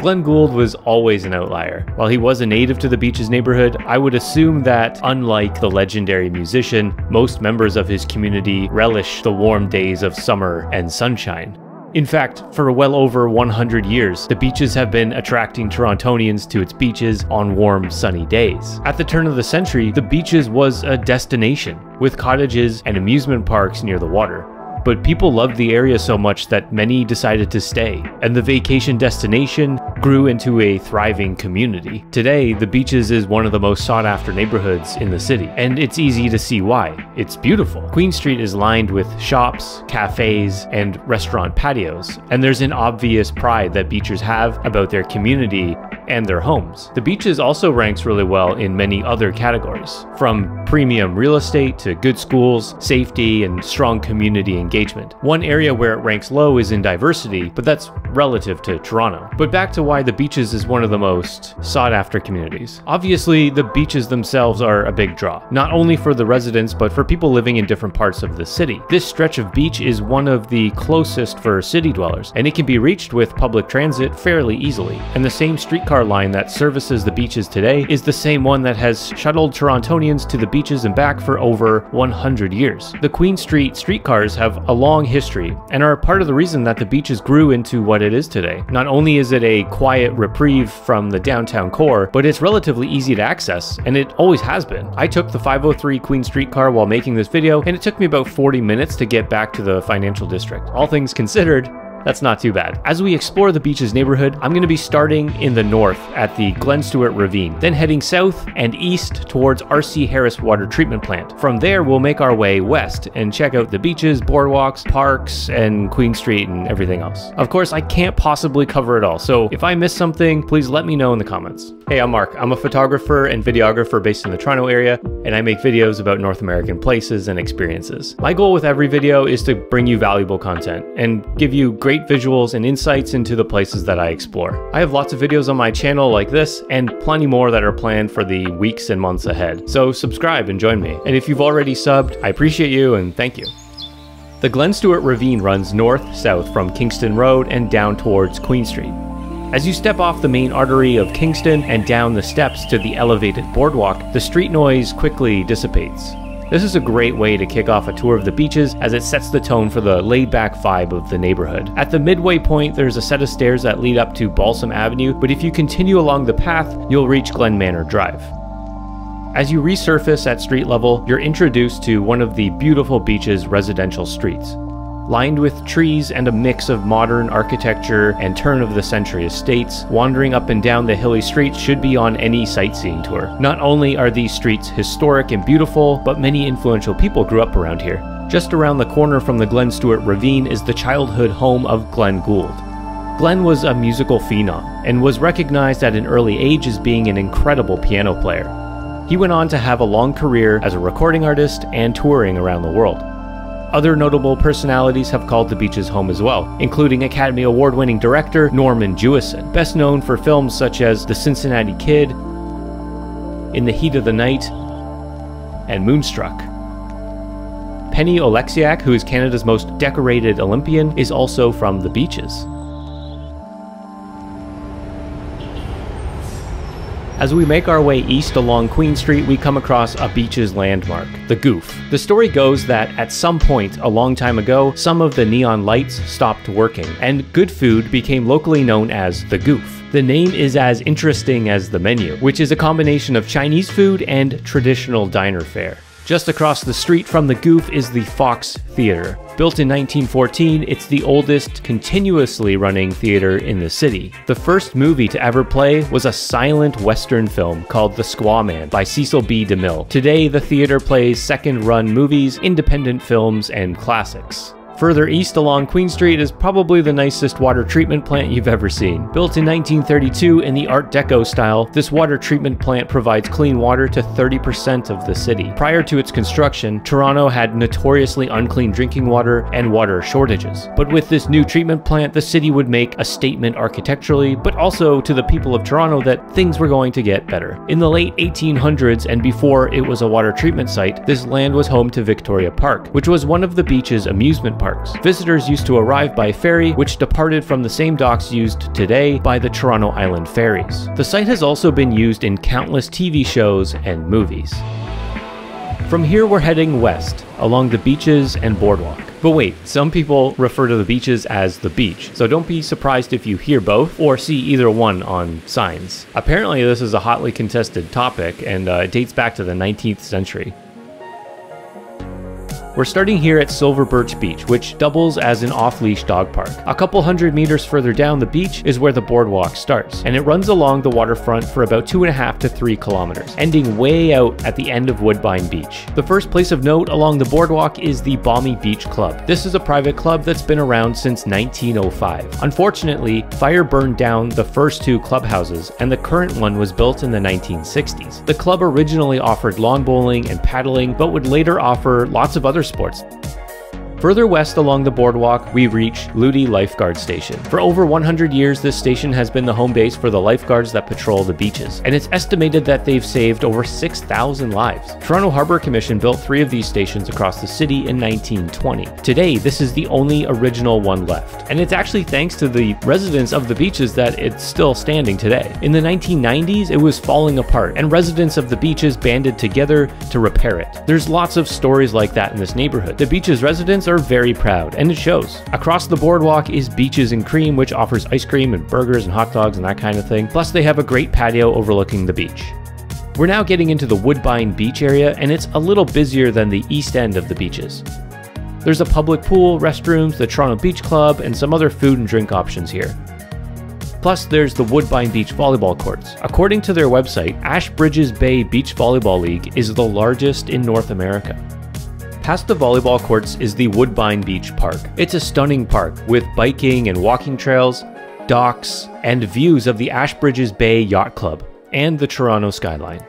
Glenn Gould was always an outlier. While he was a native to the beach's neighborhood, I would assume that, unlike the legendary musician, most members of his community relish the warm days of summer and sunshine. In fact, for well over 100 years, the beaches have been attracting Torontonians to its beaches on warm, sunny days. At the turn of the century, the beaches was a destination, with cottages and amusement parks near the water but people loved the area so much that many decided to stay, and the vacation destination grew into a thriving community. Today, the beaches is one of the most sought after neighborhoods in the city, and it's easy to see why. It's beautiful. Queen Street is lined with shops, cafes, and restaurant patios, and there's an obvious pride that beachers have about their community and their homes. The beaches also ranks really well in many other categories, from premium real estate to good schools, safety, and strong community engagement. One area where it ranks low is in diversity, but that's relative to Toronto. But back to why the beaches is one of the most sought after communities. Obviously, the beaches themselves are a big draw, not only for the residents, but for people living in different parts of the city. This stretch of beach is one of the closest for city dwellers, and it can be reached with public transit fairly easily. And the same streetcar line that services the beaches today is the same one that has shuttled Torontonians to the beaches and back for over 100 years. The Queen Street streetcars have a long history and are part of the reason that the beaches grew into what it is today. Not only is it a quiet reprieve from the downtown core, but it's relatively easy to access, and it always has been. I took the 503 Queen Streetcar while making this video, and it took me about 40 minutes to get back to the financial district. All things considered, that's not too bad. As we explore the beach's neighborhood, I'm going to be starting in the north at the Glen Stewart Ravine, then heading south and east towards RC Harris Water Treatment Plant. From there, we'll make our way west and check out the beaches, boardwalks, parks, and Queen Street and everything else. Of course, I can't possibly cover it all, so if I miss something, please let me know in the comments. Hey, I'm Mark. I'm a photographer and videographer based in the Toronto area, and I make videos about North American places and experiences. My goal with every video is to bring you valuable content and give you great great visuals and insights into the places that I explore. I have lots of videos on my channel like this and plenty more that are planned for the weeks and months ahead. So subscribe and join me. And if you've already subbed, I appreciate you and thank you. The Glen Stewart Ravine runs north-south from Kingston Road and down towards Queen Street. As you step off the main artery of Kingston and down the steps to the elevated boardwalk, the street noise quickly dissipates. This is a great way to kick off a tour of the beaches as it sets the tone for the laid back vibe of the neighborhood. At the midway point, there's a set of stairs that lead up to Balsam Avenue, but if you continue along the path, you'll reach Glen Manor Drive. As you resurface at street level, you're introduced to one of the beautiful beach's residential streets lined with trees and a mix of modern architecture and turn of the century estates, wandering up and down the hilly streets should be on any sightseeing tour. Not only are these streets historic and beautiful, but many influential people grew up around here. Just around the corner from the Glen Stewart Ravine is the childhood home of Glenn Gould. Glenn was a musical phenom and was recognized at an early age as being an incredible piano player. He went on to have a long career as a recording artist and touring around the world. Other notable personalities have called the beaches home as well, including Academy Award winning director Norman Jewison, best known for films such as The Cincinnati Kid, In the Heat of the Night, and Moonstruck. Penny Oleksiak, who is Canada's most decorated Olympian, is also from the beaches. As we make our way east along Queen Street, we come across a beach's landmark, the Goof. The story goes that at some point a long time ago, some of the neon lights stopped working, and good food became locally known as the Goof. The name is as interesting as the menu, which is a combination of Chinese food and traditional diner fare. Just across the street from the Goof is the Fox Theater. Built in 1914, it's the oldest continuously running theater in the city. The first movie to ever play was a silent western film called The Squaw Man by Cecil B. DeMille. Today, the theater plays second run movies, independent films, and classics. Further east along Queen Street is probably the nicest water treatment plant you've ever seen. Built in 1932 in the Art Deco style, this water treatment plant provides clean water to 30% of the city. Prior to its construction, Toronto had notoriously unclean drinking water and water shortages. But with this new treatment plant, the city would make a statement architecturally, but also to the people of Toronto that things were going to get better. In the late 1800s and before it was a water treatment site, this land was home to Victoria Park, which was one of the beach's amusement parks parks. Visitors used to arrive by ferry, which departed from the same docks used today by the Toronto Island ferries. The site has also been used in countless TV shows and movies. From here we're heading west, along the beaches and boardwalk. But wait, some people refer to the beaches as the beach, so don't be surprised if you hear both or see either one on signs. Apparently this is a hotly contested topic and uh, it dates back to the 19th century. We're starting here at Silver Birch Beach, which doubles as an off-leash dog park. A couple hundred meters further down the beach is where the boardwalk starts, and it runs along the waterfront for about two and a half to three kilometers, ending way out at the end of Woodbine Beach. The first place of note along the boardwalk is the Balmy Beach Club. This is a private club that's been around since 1905. Unfortunately, fire burned down the first two clubhouses, and the current one was built in the 1960s. The club originally offered lawn bowling and paddling, but would later offer lots of other sports. Further west along the boardwalk, we reach Leuty Lifeguard Station. For over 100 years, this station has been the home base for the lifeguards that patrol the beaches, and it's estimated that they've saved over 6,000 lives. Toronto Harbour Commission built three of these stations across the city in 1920. Today, this is the only original one left, and it's actually thanks to the residents of the beaches that it's still standing today. In the 1990s, it was falling apart, and residents of the beaches banded together to repair it. There's lots of stories like that in this neighborhood. The beaches residents are very proud, and it shows. Across the boardwalk is Beaches and Cream, which offers ice cream and burgers and hot dogs and that kind of thing. Plus, they have a great patio overlooking the beach. We're now getting into the Woodbine Beach area, and it's a little busier than the east end of the beaches. There's a public pool, restrooms, the Toronto Beach Club, and some other food and drink options here. Plus, there's the Woodbine Beach volleyball courts. According to their website, Ashbridges Bay Beach Volleyball League is the largest in North America. Past the volleyball courts is the Woodbine Beach Park. It's a stunning park with biking and walking trails, docks, and views of the Ashbridges Bay Yacht Club and the Toronto skyline.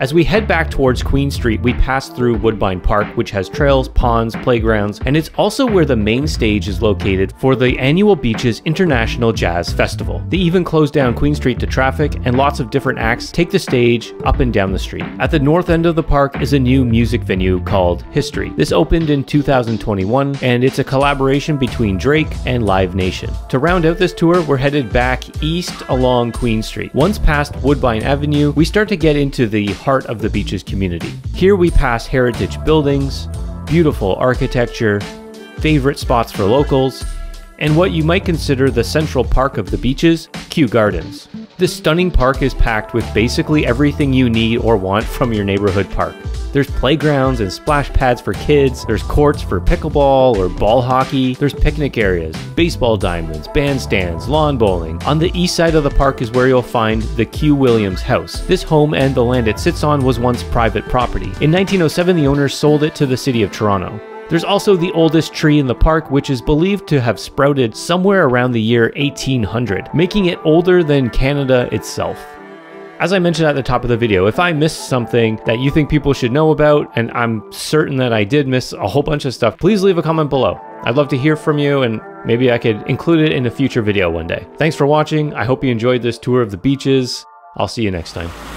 As we head back towards Queen Street, we pass through Woodbine Park, which has trails, ponds, playgrounds, and it's also where the main stage is located for the annual Beaches International Jazz Festival. They even close down Queen Street to traffic, and lots of different acts take the stage up and down the street. At the north end of the park is a new music venue called History. This opened in 2021, and it's a collaboration between Drake and Live Nation. To round out this tour, we're headed back east along Queen Street. Once past Woodbine Avenue, we start to get into the heart of the beach's community. Here we pass heritage buildings, beautiful architecture, favorite spots for locals, and what you might consider the central park of the beaches, Kew Gardens. This stunning park is packed with basically everything you need or want from your neighborhood park. There's playgrounds and splash pads for kids, there's courts for pickleball or ball hockey, there's picnic areas, baseball diamonds, bandstands, lawn bowling. On the east side of the park is where you'll find the Kew Williams House. This home and the land it sits on was once private property. In 1907, the owners sold it to the city of Toronto. There's also the oldest tree in the park, which is believed to have sprouted somewhere around the year 1800, making it older than Canada itself. As I mentioned at the top of the video, if I missed something that you think people should know about, and I'm certain that I did miss a whole bunch of stuff, please leave a comment below. I'd love to hear from you and maybe I could include it in a future video one day. Thanks for watching. I hope you enjoyed this tour of the beaches. I'll see you next time.